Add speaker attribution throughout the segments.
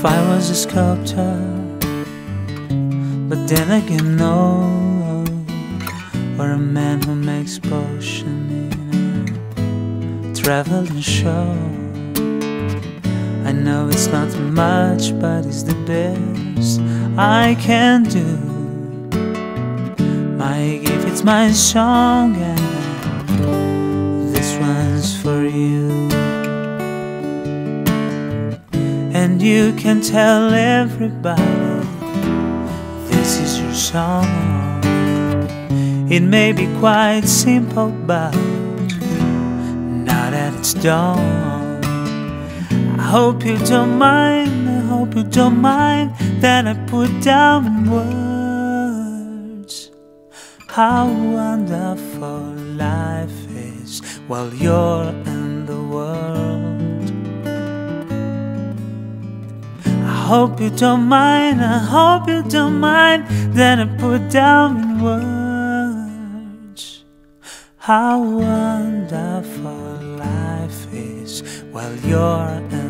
Speaker 1: If I was a sculptor But then again, no Or a man who makes potion in a traveling show. I know it's not much, but it's the best I can do. My gift, it's my song And this one's for you and you can tell everybody this is your song. It may be quite simple, but now that it's done, I hope you don't mind. I hope you don't mind that I put down words how wonderful life is while you're hope you don't mind, I hope you don't mind that I put down in words how wonderful life is. While you're in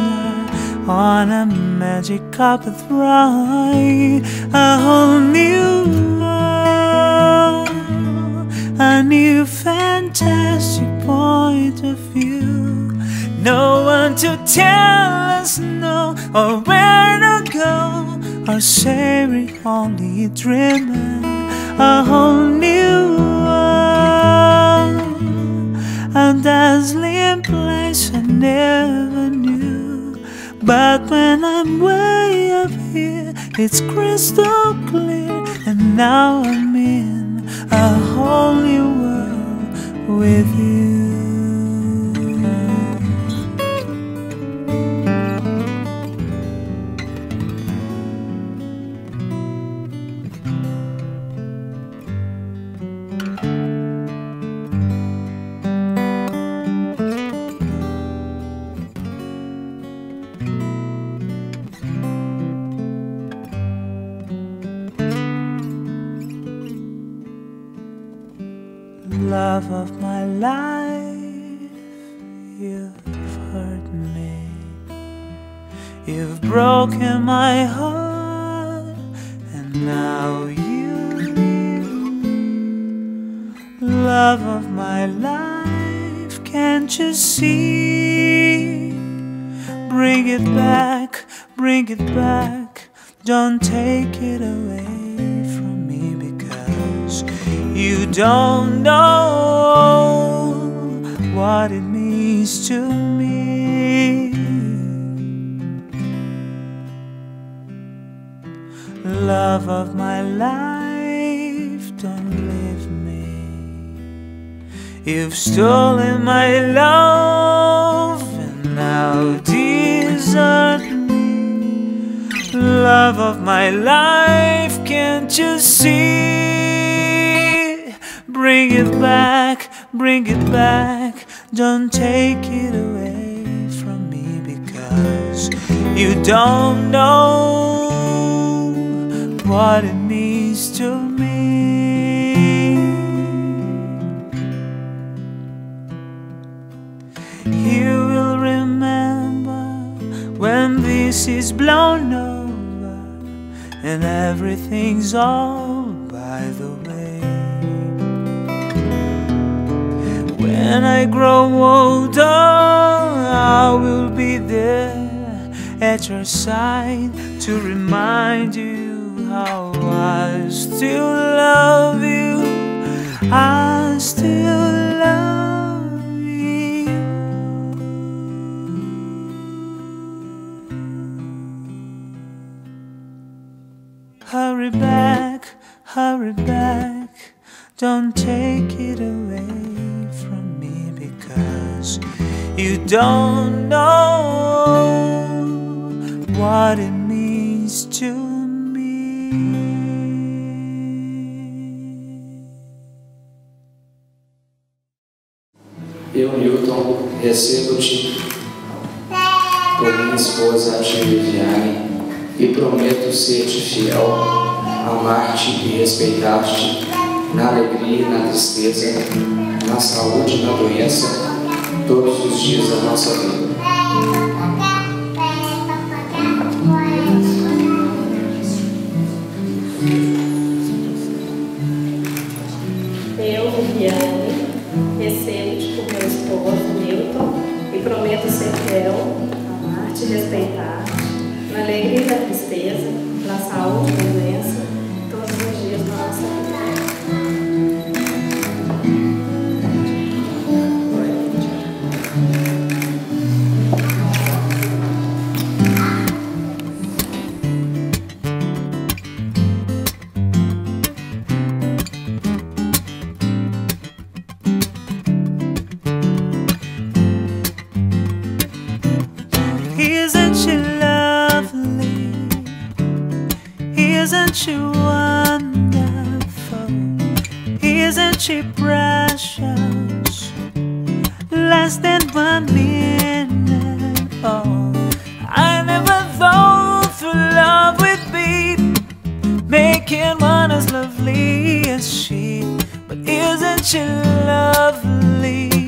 Speaker 1: on a magic carpet ride, a whole new world, a new fantastic point of view. No one to tell us no or where to go, or say we only dreaming. A whole new world, a dazzling place I never knew. But when I'm way up here, it's crystal clear. And now I'm in a new world with you. Love of my life, you've hurt me. You've broken my heart, and now you, love of my life, can't you see? Bring it back, bring it back, don't take it away you don't know what it means to me. Love of my life, don't leave me. You've stolen my love and now desert me. Love of my life, can't you see? Bring it back, bring it back. Don't take it away from me Because you don't know What it means to me. You will remember When this is blown over And everything's all When I grow older, I will be there at your side to remind you how I still love you. I still love you. Hurry back, hurry back, don't take it away you don't know what it means to me.
Speaker 2: Eu, Newton, recebo-te por minha esposa Viviane e prometo ser-te fiel, amar-te e respeitar-te na alegria e na tristeza, na saúde e na doença, todos os dias da nossa vida.
Speaker 3: Eu, Viviane, recebo-te por meu esposo, Milton, e prometo ser fiel, amar-te e respeitar-te, na alegria e na tristeza, na saúde e na doença,
Speaker 1: Isn't she lovely? Isn't she wonderful? Isn't she precious? Less than one minute. Oh, I never thought true love would be making one as lovely as she. But isn't she lovely?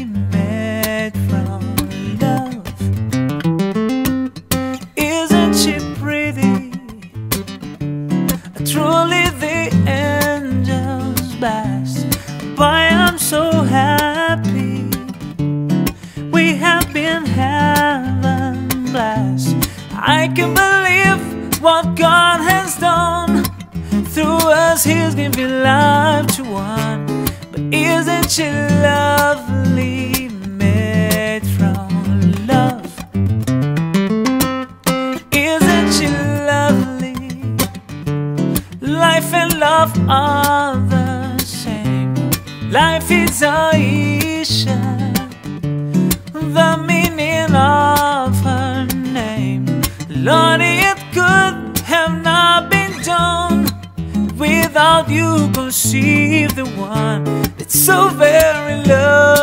Speaker 1: Can believe what God has done. Through us, He's giving life to one. But isn't she lovely? Made from love. Isn't she lovely? Life and love are the same. Life is Aisha, the Lord, it could have not been done without you conceive the one that's so very lovely,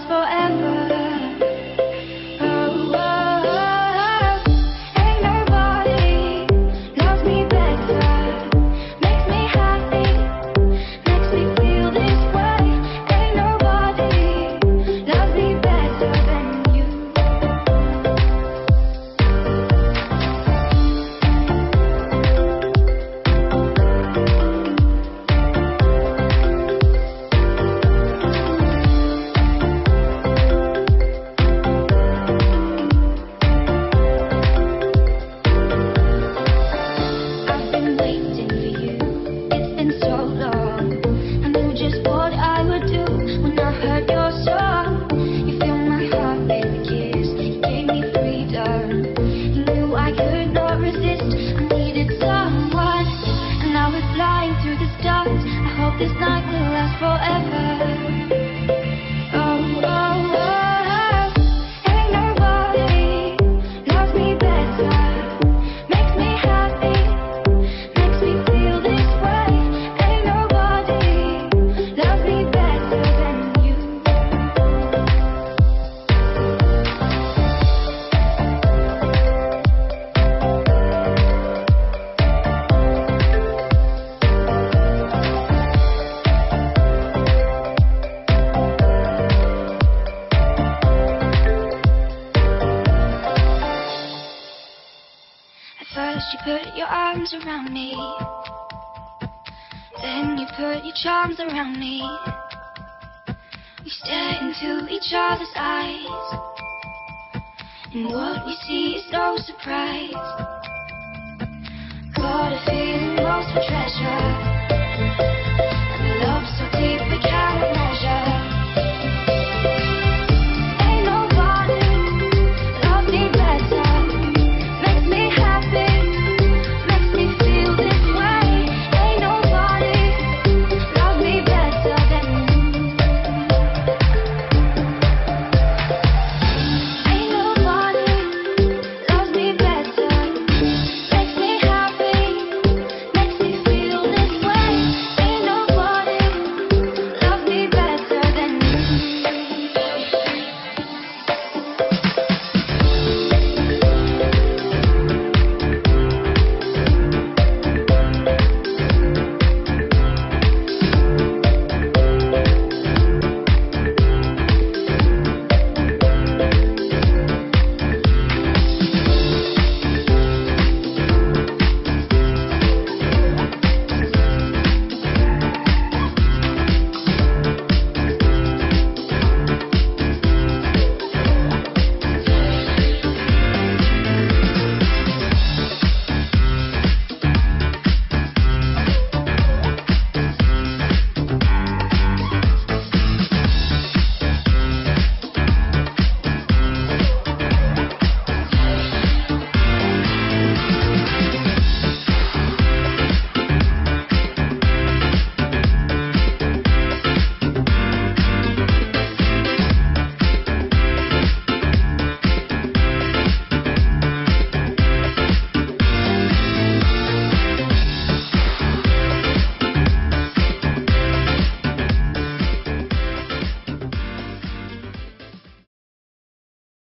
Speaker 1: last
Speaker 4: forever. This night will last forever. Me. Then you put your charms around me. We stare into each other's eyes. And what we see is no surprise. Got a feeling lost for treasure